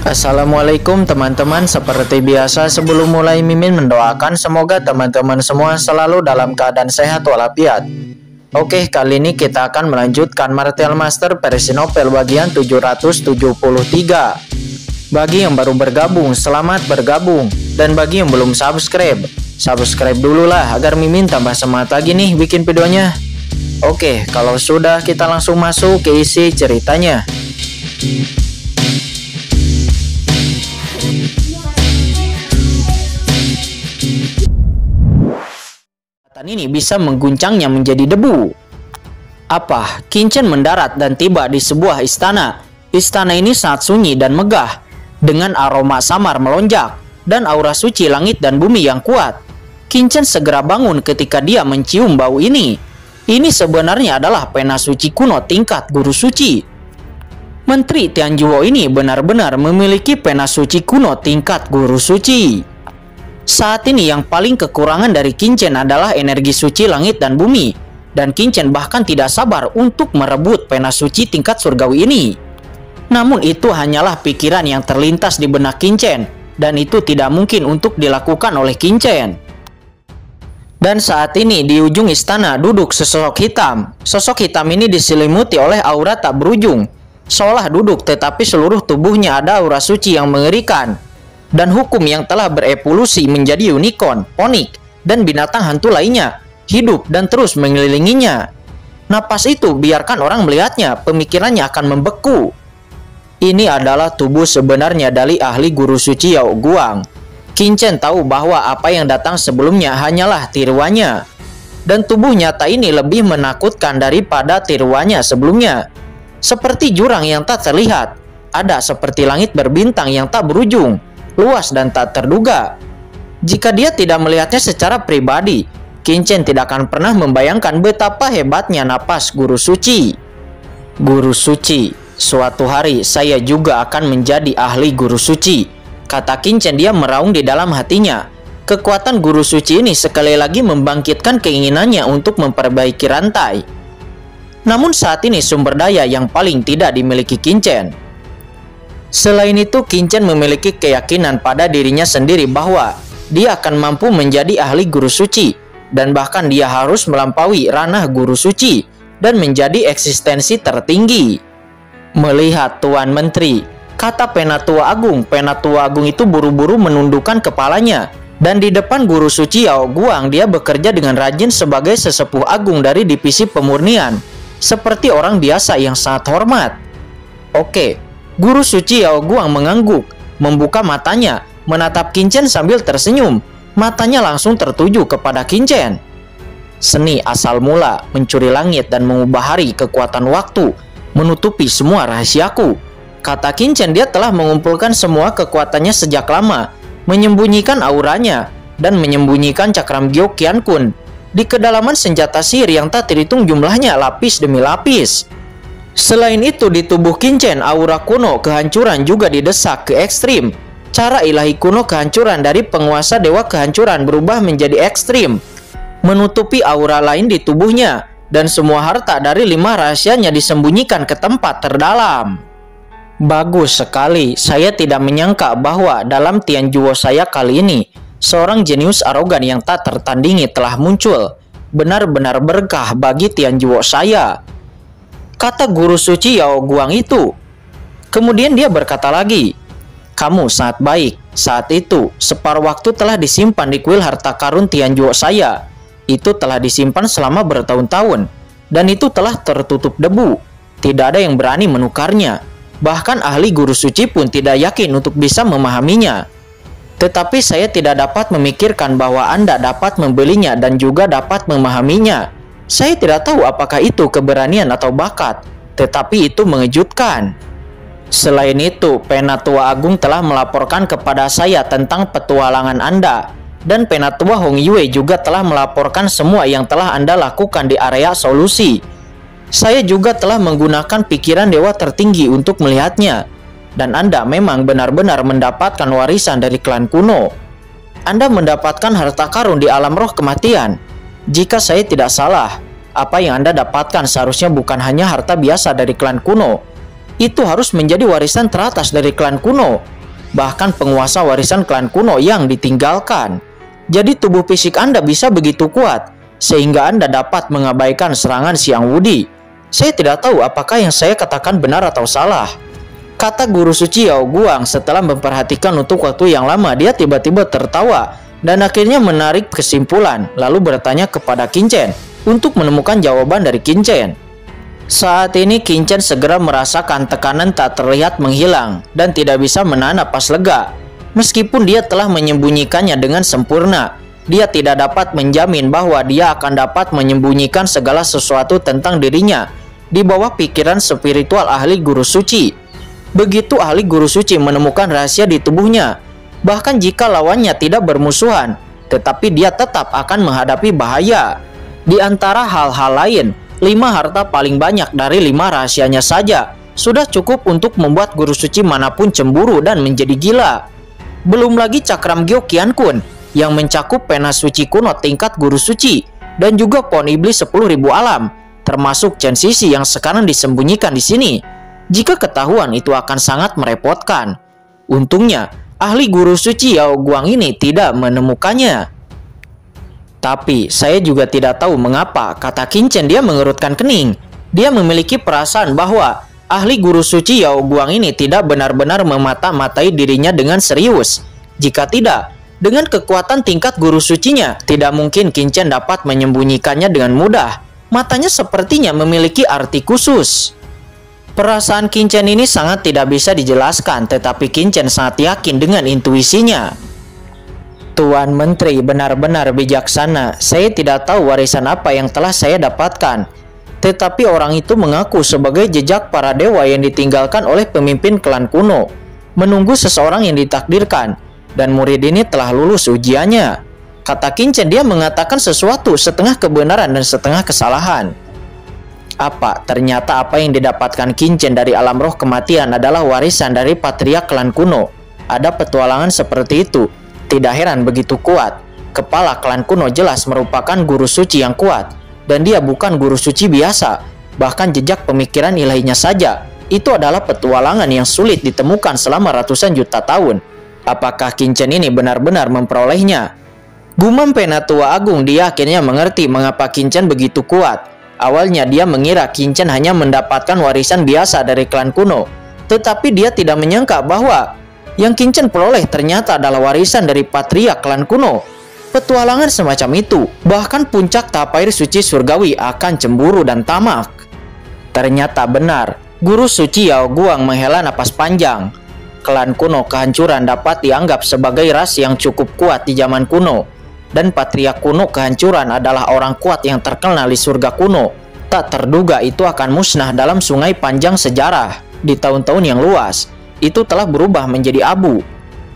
Assalamualaikum teman-teman. Seperti biasa sebelum mulai Mimin mendoakan Semoga teman-teman semua selalu dalam keadaan sehat walafiat. Oke kali ini kita akan melanjutkan Martial Master versi novel bagian 773 Bagi yang baru bergabung selamat bergabung. Dan bagi yang belum subscribe Subscribe dulu lah agar Mimin tambah semangat lagi nih bikin videonya. Oke kalau sudah kita langsung masuk ke isi ceritanya ini bisa mengguncangnya menjadi debu. Apa? Kincen mendarat dan tiba di sebuah istana. Istana ini sangat sunyi dan megah, dengan aroma samar melonjak, dan aura suci langit dan bumi yang kuat. Kincen segera bangun ketika dia mencium bau ini. Ini sebenarnya adalah pena suci kuno tingkat guru suci. Menteri Tianjuo ini benar-benar memiliki pena suci kuno tingkat guru suci. Saat ini yang paling kekurangan dari Kincen adalah energi suci langit dan bumi. Dan Kincen bahkan tidak sabar untuk merebut pena suci tingkat surgawi ini. Namun itu hanyalah pikiran yang terlintas di benak Kincen. Dan itu tidak mungkin untuk dilakukan oleh Kincen. Dan saat ini di ujung istana duduk sesosok hitam. Sosok hitam ini diselimuti oleh aura tak berujung. Seolah duduk tetapi seluruh tubuhnya ada aura suci yang mengerikan dan hukum yang telah berevolusi menjadi unicorn, onik, dan binatang hantu lainnya, hidup dan terus mengelilinginya. Napas itu biarkan orang melihatnya, pemikirannya akan membeku. Ini adalah tubuh sebenarnya dari ahli guru suci Yao Guang. Kincen tahu bahwa apa yang datang sebelumnya hanyalah tiruannya. Dan tubuh nyata ini lebih menakutkan daripada tiruannya sebelumnya. Seperti jurang yang tak terlihat, ada seperti langit berbintang yang tak berujung luas dan tak terduga. Jika dia tidak melihatnya secara pribadi, Kincen tidak akan pernah membayangkan betapa hebatnya napas guru suci. Guru suci, suatu hari saya juga akan menjadi ahli guru suci. Kata Kincen dia meraung di dalam hatinya. Kekuatan guru suci ini sekali lagi membangkitkan keinginannya untuk memperbaiki rantai. Namun saat ini sumber daya yang paling tidak dimiliki Kincen. Selain itu, Kincen memiliki keyakinan pada dirinya sendiri bahwa dia akan mampu menjadi ahli guru suci dan bahkan dia harus melampaui ranah guru suci dan menjadi eksistensi tertinggi. Melihat Tuan Menteri, kata Penatua Agung, Penatua Agung itu buru-buru menundukkan kepalanya dan di depan guru suci Yao Guang dia bekerja dengan rajin sebagai sesepuh agung dari divisi pemurnian, seperti orang biasa yang sangat hormat. Oke, Guru suci Yao Guang mengangguk, membuka matanya, menatap Kincen sambil tersenyum. Matanya langsung tertuju kepada Kincen. Seni asal mula mencuri langit dan mengubah hari kekuatan waktu, menutupi semua rahasiaku. Kata Kincen dia telah mengumpulkan semua kekuatannya sejak lama, menyembunyikan auranya, dan menyembunyikan cakram Gyokian Kun di kedalaman senjata sihir yang tak terhitung jumlahnya lapis demi lapis. Selain itu di tubuh Kincen, aura kuno kehancuran juga didesak ke ekstrim. Cara ilahi kuno kehancuran dari penguasa dewa kehancuran berubah menjadi ekstrim. Menutupi aura lain di tubuhnya. Dan semua harta dari lima rahasianya disembunyikan ke tempat terdalam. Bagus sekali, saya tidak menyangka bahwa dalam Tianjuo saya kali ini, seorang jenius arogan yang tak tertandingi telah muncul. Benar-benar berkah bagi Tianjuo saya kata guru suci Yao Guang itu. Kemudian dia berkata lagi, kamu sangat baik. Saat itu, separuh waktu telah disimpan di kuil harta karun Tianjuo saya. Itu telah disimpan selama bertahun-tahun. Dan itu telah tertutup debu. Tidak ada yang berani menukarnya. Bahkan ahli guru suci pun tidak yakin untuk bisa memahaminya. Tetapi saya tidak dapat memikirkan bahwa Anda dapat membelinya dan juga dapat memahaminya. Saya tidak tahu apakah itu keberanian atau bakat, tetapi itu mengejutkan. Selain itu, Penatua Agung telah melaporkan kepada saya tentang petualangan Anda, dan Penatua Hong Yue juga telah melaporkan semua yang telah Anda lakukan di area solusi. Saya juga telah menggunakan pikiran dewa tertinggi untuk melihatnya, dan Anda memang benar-benar mendapatkan warisan dari klan kuno. Anda mendapatkan harta karun di alam roh kematian, jika saya tidak salah, apa yang Anda dapatkan seharusnya bukan hanya harta biasa dari klan kuno, itu harus menjadi warisan teratas dari klan kuno, bahkan penguasa warisan klan kuno yang ditinggalkan. Jadi tubuh fisik Anda bisa begitu kuat, sehingga Anda dapat mengabaikan serangan Siang Wudi. Saya tidak tahu apakah yang saya katakan benar atau salah. Kata guru suci Yao Guang setelah memperhatikan untuk waktu yang lama, dia tiba-tiba tertawa dan akhirnya menarik kesimpulan, lalu bertanya kepada Kincen untuk menemukan jawaban dari Kincen. Saat ini Kincen segera merasakan tekanan tak terlihat menghilang dan tidak bisa menahan napas lega. Meskipun dia telah menyembunyikannya dengan sempurna, dia tidak dapat menjamin bahwa dia akan dapat menyembunyikan segala sesuatu tentang dirinya di bawah pikiran spiritual ahli guru suci. Begitu ahli guru suci menemukan rahasia di tubuhnya, bahkan jika lawannya tidak bermusuhan, tetapi dia tetap akan menghadapi bahaya. Di antara hal-hal lain, lima harta paling banyak dari lima rahasianya saja sudah cukup untuk membuat guru suci mana pun cemburu dan menjadi gila. Belum lagi cakram Gyokian Kun yang mencakup pena suci kuno tingkat guru suci dan juga pohon iblis 10.000 alam, termasuk Chen Sisi yang sekarang disembunyikan di sini. Jika ketahuan itu akan sangat merepotkan. Untungnya, ahli guru suci Yao Guang ini tidak menemukannya. Tapi saya juga tidak tahu mengapa kata Kincen dia mengerutkan kening. Dia memiliki perasaan bahwa ahli guru suci Yao Guang ini tidak benar-benar memata-matai dirinya dengan serius. Jika tidak, dengan kekuatan tingkat guru sucinya, tidak mungkin Kincen dapat menyembunyikannya dengan mudah. Matanya sepertinya memiliki arti khusus. Perasaan Kincen ini sangat tidak bisa dijelaskan, tetapi Kincen sangat yakin dengan intuisinya. Tuan Menteri benar-benar bijaksana. Saya tidak tahu warisan apa yang telah saya dapatkan. Tetapi orang itu mengaku sebagai jejak para dewa yang ditinggalkan oleh pemimpin klan kuno. Menunggu seseorang yang ditakdirkan. Dan murid ini telah lulus ujiannya. Kata Kincen dia mengatakan sesuatu setengah kebenaran dan setengah kesalahan. Apa? Ternyata apa yang didapatkan Kincen dari alam roh kematian adalah warisan dari patriark klan kuno. Ada petualangan seperti itu tidak heran begitu kuat. Kepala klan kuno jelas merupakan guru suci yang kuat. Dan dia bukan guru suci biasa. Bahkan jejak pemikiran ilahinya saja. Itu adalah petualangan yang sulit ditemukan selama ratusan juta tahun. Apakah Kincen ini benar-benar memperolehnya? Gumam Penatua Agung dia akhirnya mengerti mengapa Kincen begitu kuat. Awalnya dia mengira Kincen hanya mendapatkan warisan biasa dari klan kuno. Tetapi dia tidak menyangka bahwa yang Kincen peroleh ternyata adalah warisan dari patriark klan kuno. Petualangan semacam itu, bahkan puncak tapair suci surgawi akan cemburu dan tamak. Ternyata benar, guru suci Yao Guang menghela napas panjang. Klan kuno kehancuran dapat dianggap sebagai ras yang cukup kuat di zaman kuno. Dan patriark kuno kehancuran adalah orang kuat yang terkenal di surga kuno. Tak terduga itu akan musnah dalam sungai panjang sejarah di tahun-tahun yang luas itu telah berubah menjadi abu.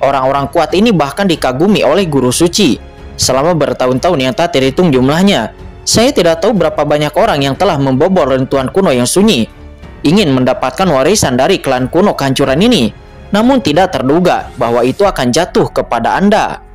Orang-orang kuat ini bahkan dikagumi oleh guru suci selama bertahun-tahun yang tak terhitung jumlahnya. Saya tidak tahu berapa banyak orang yang telah membobol rentuan kuno yang sunyi, ingin mendapatkan warisan dari klan kuno kehancuran ini, namun tidak terduga bahwa itu akan jatuh kepada Anda.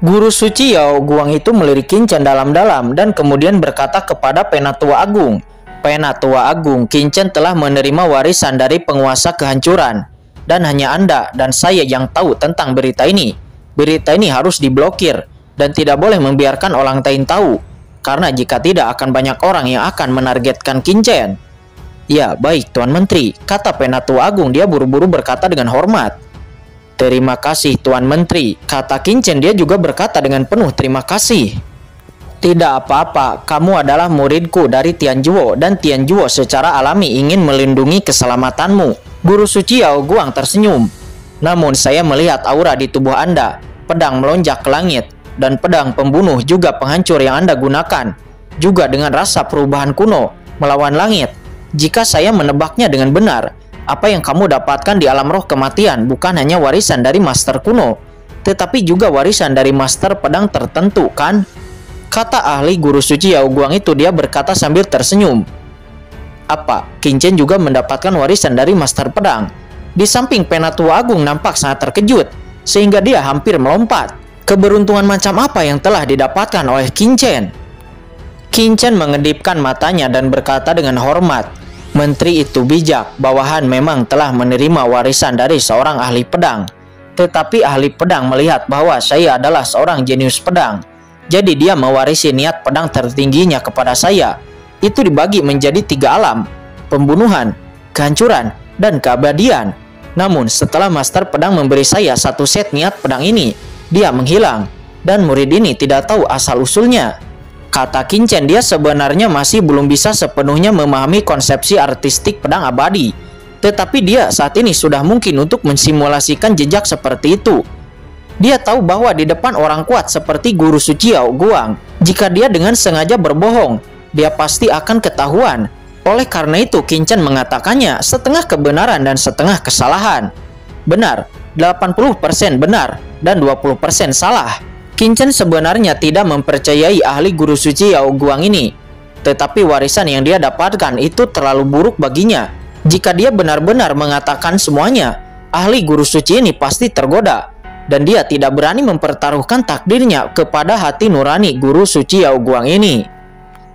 Guru suci Yao Guang itu melirik Kincen dalam-dalam dan kemudian berkata kepada Penatua Agung, Penatua Agung, Kincen telah menerima warisan dari penguasa kehancuran dan hanya Anda dan saya yang tahu tentang berita ini. Berita ini harus diblokir dan tidak boleh membiarkan orang lain tahu, karena jika tidak akan banyak orang yang akan menargetkan Kincen. Ya, baik Tuan Menteri, kata Penatua Agung dia buru-buru berkata dengan hormat. Terima kasih Tuan Menteri, kata Kincen dia juga berkata dengan penuh terima kasih. Tidak apa-apa, kamu adalah muridku dari Tianjuo dan Tianjuo secara alami ingin melindungi keselamatanmu. Guru suci Yao Guang tersenyum. Namun saya melihat aura di tubuh Anda. Pedang melonjak ke langit. Dan pedang pembunuh juga penghancur yang Anda gunakan. Juga dengan rasa perubahan kuno melawan langit. Jika saya menebaknya dengan benar, apa yang kamu dapatkan di alam roh kematian bukan hanya warisan dari master kuno, tetapi juga warisan dari master pedang tertentu kan? Kata ahli guru suci Yao Guang itu dia berkata sambil tersenyum apa Kincen juga mendapatkan warisan dari Master Pedang. Di samping Penatua Agung nampak sangat terkejut, sehingga dia hampir melompat. Keberuntungan macam apa yang telah didapatkan oleh Kincen? Kincen mengedipkan matanya dan berkata dengan hormat, Menteri itu bijak, bawahan memang telah menerima warisan dari seorang ahli pedang. Tetapi ahli pedang melihat bahwa saya adalah seorang jenius pedang. Jadi dia mewarisi niat pedang tertingginya kepada saya. Itu dibagi menjadi tiga alam, pembunuhan, kehancuran, dan keabadian. Namun setelah master pedang memberi saya satu set niat pedang ini, dia menghilang. Dan murid ini tidak tahu asal-usulnya. Kata Kincen, dia sebenarnya masih belum bisa sepenuhnya memahami konsepsi artistik pedang abadi. Tetapi dia saat ini sudah mungkin untuk mensimulasikan jejak seperti itu. Dia tahu bahwa di depan orang kuat seperti guru suci Yao Guang, jika dia dengan sengaja berbohong, dia pasti akan ketahuan. Oleh karena itu, Kincen mengatakannya setengah kebenaran dan setengah kesalahan. Benar, 80% benar dan 20% salah. Kincen sebenarnya tidak mempercayai ahli guru suci Yao Guang ini. Tetapi warisan yang dia dapatkan itu terlalu buruk baginya. Jika dia benar-benar mengatakan semuanya, ahli guru suci ini pasti tergoda. Dan dia tidak berani mempertaruhkan takdirnya kepada hati nurani guru suci Yao Guang ini.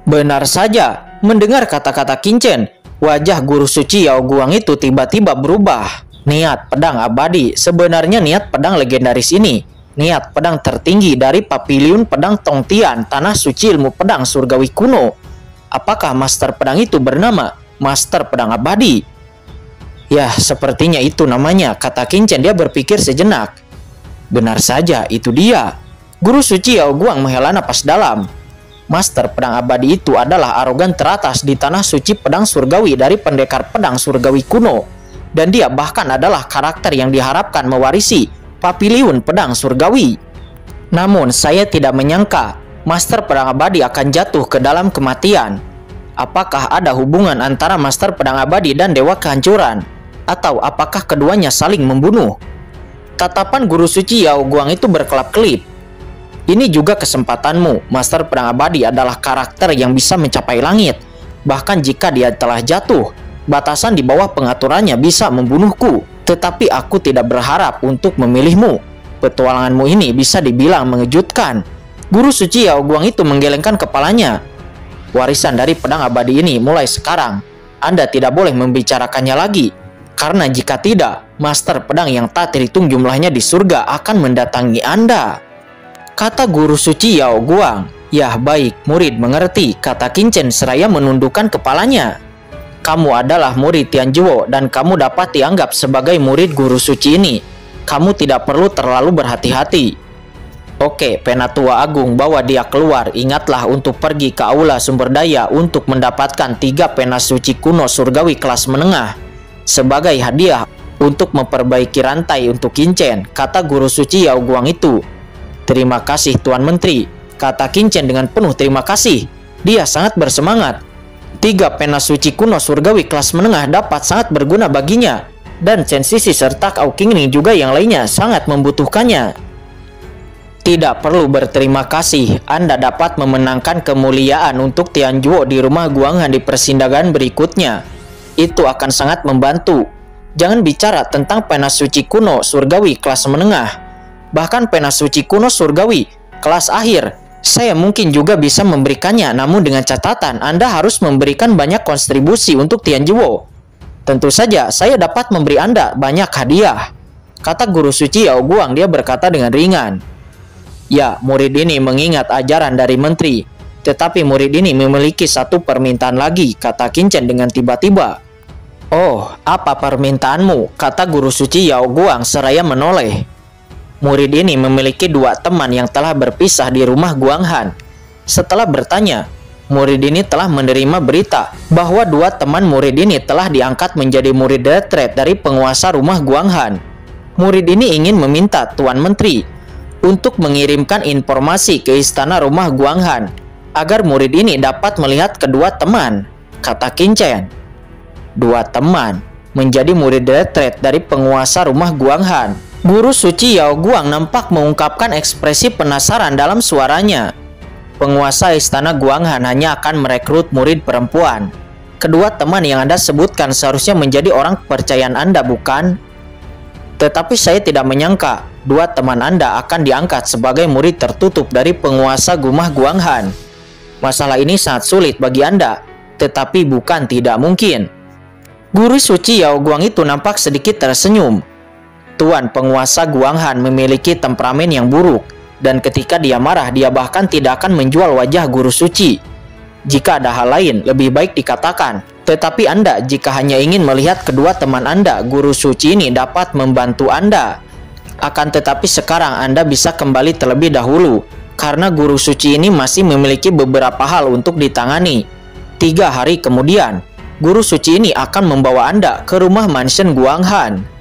Benar saja, mendengar kata-kata Kincen, wajah guru suci Yao Guang itu tiba-tiba berubah. Niat pedang abadi, sebenarnya niat pedang legendaris ini niat pedang tertinggi dari Papiliun Pedang Tongtian, tanah suci ilmu pedang surgawi kuno. Apakah master pedang itu bernama Master Pedang Abadi? Ya, sepertinya itu namanya, kata Kincen dia berpikir sejenak. Benar saja, itu dia. Guru suci Yao Guang menghela napas dalam. Master Pedang Abadi itu adalah arogan teratas di tanah suci pedang surgawi dari pendekar pedang surgawi kuno. Dan dia bahkan adalah karakter yang diharapkan mewarisi Papiliun Pedang Surgawi. Namun saya tidak menyangka Master Pedang Abadi akan jatuh ke dalam kematian. Apakah ada hubungan antara Master Pedang Abadi dan Dewa Kehancuran? Atau apakah keduanya saling membunuh? Tatapan Guru Suci Yao Guang itu berkelap-kelip. Ini juga kesempatanmu. Master Pedang Abadi adalah karakter yang bisa mencapai langit. Bahkan jika dia telah jatuh, batasan di bawah pengaturannya bisa membunuhku. Tetapi aku tidak berharap untuk memilihmu. Petualanganmu ini bisa dibilang mengejutkan. Guru suci Yao Guang itu menggelengkan kepalanya. Warisan dari pedang abadi ini mulai sekarang. Anda tidak boleh membicarakannya lagi. Karena jika tidak, master pedang yang tak terhitung jumlahnya di surga akan mendatangi Anda. Kata guru suci Yao Guang. Yah baik, murid mengerti, kata Kincen seraya menundukkan kepalanya kamu adalah murid Tian Jiwo dan kamu dapat dianggap sebagai murid guru suci ini. Kamu tidak perlu terlalu berhati-hati. Oke, Penatua Agung bawa dia keluar. Ingatlah untuk pergi ke aula sumber daya untuk mendapatkan tiga pena suci kuno surgawi kelas menengah. Sebagai hadiah untuk memperbaiki rantai untuk Kincen, kata guru suci Yao Guang itu. Terima kasih Tuan Menteri, kata Kincen dengan penuh terima kasih. Dia sangat bersemangat Tiga pena suci kuno surgawi kelas menengah dapat sangat berguna baginya, dan Chen Sisi serta Kau Qingling juga yang lainnya sangat membutuhkannya. Tidak perlu berterima kasih, Anda dapat memenangkan kemuliaan untuk Tian Juo di rumah Guanghan di persidangan berikutnya. Itu akan sangat membantu. Jangan bicara tentang pena suci kuno surgawi kelas menengah. Bahkan pena suci kuno surgawi kelas akhir saya mungkin juga bisa memberikannya, namun dengan catatan Anda harus memberikan banyak kontribusi untuk Tianjiwo. Tentu saja, saya dapat memberi Anda banyak hadiah. Kata guru suci Yao Guang, dia berkata dengan ringan. Ya, murid ini mengingat ajaran dari menteri. Tetapi murid ini memiliki satu permintaan lagi, kata Kincen dengan tiba-tiba. Oh, apa permintaanmu? Kata guru suci Yao Guang seraya menoleh. Murid ini memiliki dua teman yang telah berpisah di rumah Guang Han. Setelah bertanya, murid ini telah menerima berita bahwa dua teman murid ini telah diangkat menjadi murid retret dari penguasa rumah Guang Han. Murid ini ingin meminta Tuan Menteri untuk mengirimkan informasi ke istana rumah Guang Han agar murid ini dapat melihat kedua teman, kata Kincen. Dua teman menjadi murid retret dari penguasa rumah Guang Han. Guru suci Yao Guang nampak mengungkapkan ekspresi penasaran dalam suaranya. Penguasa istana Guanghan hanya akan merekrut murid perempuan. Kedua teman yang Anda sebutkan seharusnya menjadi orang kepercayaan Anda, bukan? Tetapi saya tidak menyangka dua teman Anda akan diangkat sebagai murid tertutup dari penguasa Gumah Guanghan. Masalah ini sangat sulit bagi Anda, tetapi bukan tidak mungkin. Guru suci Yao Guang itu nampak sedikit tersenyum. Tuan penguasa Guang Han memiliki temperamen yang buruk, dan ketika dia marah, dia bahkan tidak akan menjual wajah guru suci. Jika ada hal lain, lebih baik dikatakan. Tetapi Anda, jika hanya ingin melihat kedua teman Anda, guru suci ini dapat membantu Anda. Akan tetapi sekarang Anda bisa kembali terlebih dahulu, karena guru suci ini masih memiliki beberapa hal untuk ditangani. Tiga hari kemudian, guru suci ini akan membawa Anda ke rumah mansion Guanghan.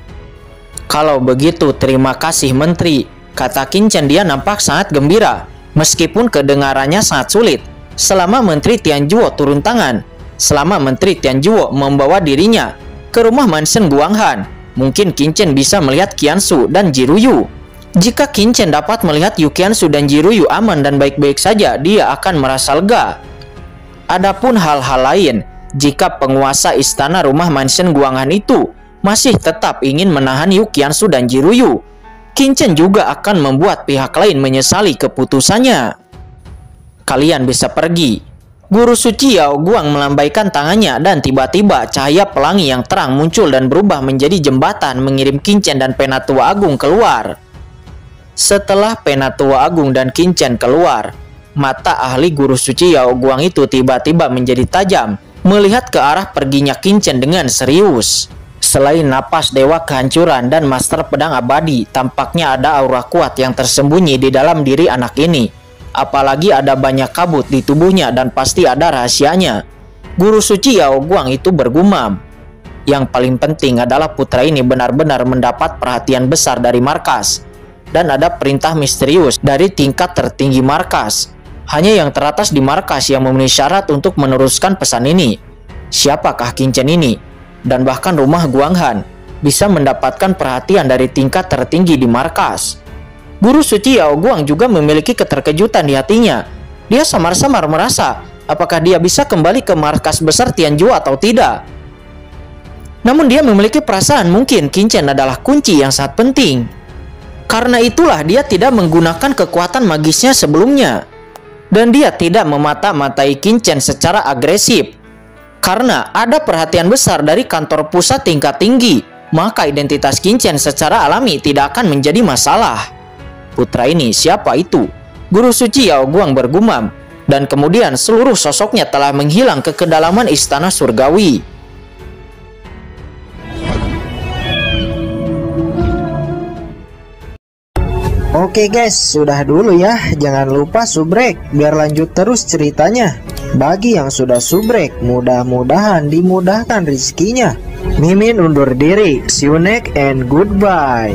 Kalau begitu, terima kasih Menteri, kata Chen dia nampak sangat gembira, meskipun kedengarannya sangat sulit. Selama Menteri Tianjuo turun tangan, selama Menteri Tianjuo membawa dirinya ke rumah mansion Guanghan, mungkin Chen bisa melihat Qiansu dan Jiruyu. Jika Chen dapat melihat Yu Qiansu dan Jiruyu aman dan baik-baik saja, dia akan merasa lega. Adapun hal-hal lain, jika penguasa istana rumah mansion Guanghan itu masih tetap ingin menahan Yu Qiansu dan Jiruyu, Chen juga akan membuat pihak lain menyesali keputusannya. Kalian bisa pergi, Guru suci Yao Guang melambaikan tangannya dan tiba-tiba cahaya pelangi yang terang muncul dan berubah menjadi jembatan mengirim Kincen dan Penatua Agung keluar. Setelah Penatua Agung dan Kincen keluar, mata ahli guru suci Yao Guang itu tiba-tiba menjadi tajam melihat ke arah perginya Kincen dengan serius. Selain napas dewa kehancuran dan master pedang abadi, tampaknya ada aura kuat yang tersembunyi di dalam diri anak ini apalagi ada banyak kabut di tubuhnya dan pasti ada rahasianya. Guru suci Yao Guang itu bergumam. Yang paling penting adalah putra ini benar-benar mendapat perhatian besar dari markas. Dan ada perintah misterius dari tingkat tertinggi markas. Hanya yang teratas di markas yang memenuhi syarat untuk meneruskan pesan ini. Siapakah Kincen ini? Dan bahkan rumah Guang Han bisa mendapatkan perhatian dari tingkat tertinggi di markas. Guru suci Yao Guang juga memiliki keterkejutan di hatinya. Dia samar-samar merasa apakah dia bisa kembali ke markas besar Tianju atau tidak. Namun dia memiliki perasaan mungkin Chen adalah kunci yang sangat penting. Karena itulah dia tidak menggunakan kekuatan magisnya sebelumnya. Dan dia tidak memata-matai Chen secara agresif. Karena ada perhatian besar dari kantor pusat tingkat tinggi, maka identitas Chen secara alami tidak akan menjadi masalah. Putra ini siapa itu? Guru suci Yao Guang bergumam, dan kemudian seluruh sosoknya telah menghilang ke kedalaman istana surgawi. Oke guys, sudah dulu ya. Jangan lupa subrek biar lanjut terus ceritanya. Bagi yang sudah subrek, mudah-mudahan dimudahkan rizkinya. Mimin undur diri. See you next and goodbye.